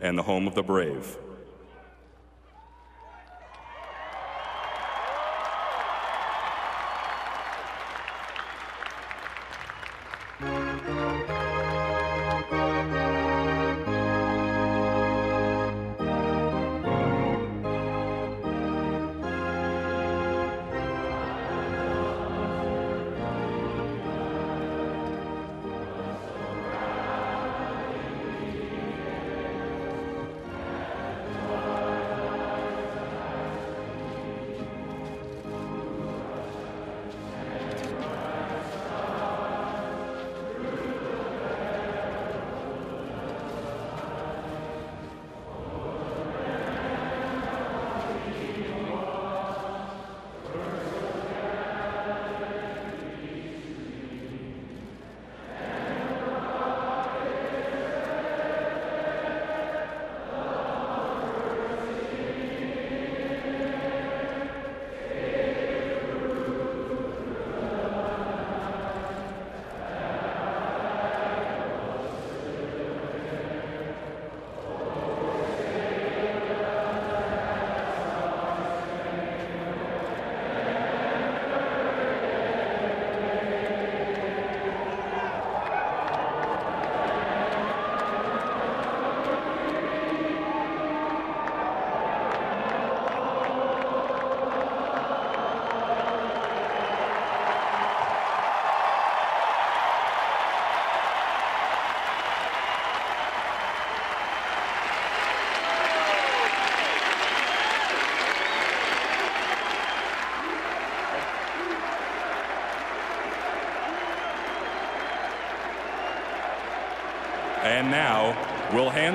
and the home of the brave. And now we'll hand